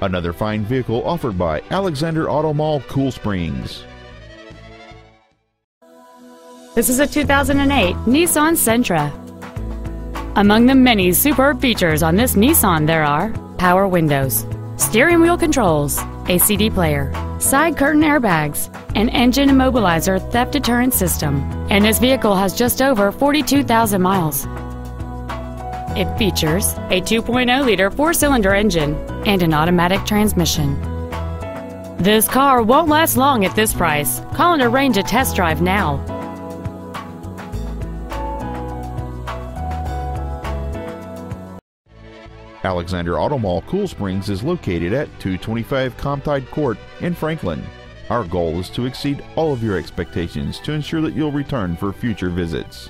Another fine vehicle offered by Alexander Auto Mall Cool Springs. This is a 2008 Nissan Sentra. Among the many superb features on this Nissan there are power windows, steering wheel controls, a CD player, side curtain airbags, an engine immobilizer theft deterrent system, and this vehicle has just over 42,000 miles. It features a 2.0-liter four-cylinder engine and an automatic transmission. This car won't last long at this price. Call and arrange a test drive now. Alexander Auto Mall Cool Springs is located at 225 Comtide Court in Franklin. Our goal is to exceed all of your expectations to ensure that you'll return for future visits.